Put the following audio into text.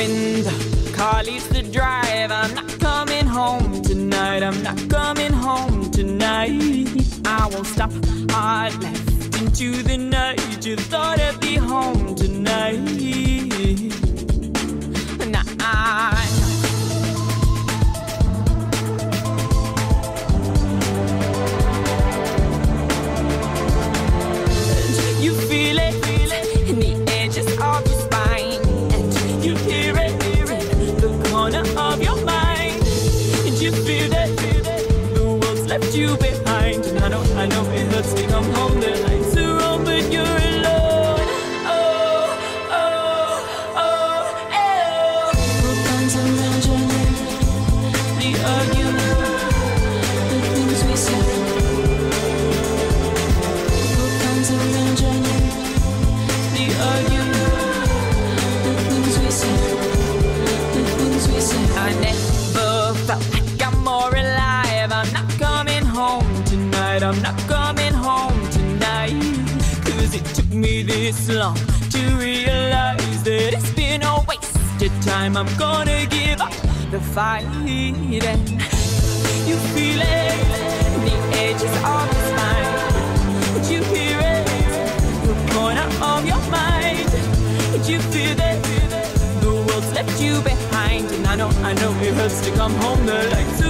The car leaves the drive. I'm not coming home tonight. I'm not coming home tonight. I won't stop. I left into the night. You thought I'd be home tonight. You feel that, the world's left you behind. And I know, I know it hurts to come home. The lights are on, but you're alone. Oh, oh, oh, oh. Open to mention The argument, the things we said. Open to mention the argument. I'm not coming home tonight. Cause it took me this long to realize that it's been a wasted time. I'm gonna give up the fight. And you feel it the edges of your spine. And you hear it the corner of your mind. And you feel that the world's left you behind. And I know, I know it hurts to come home. The lights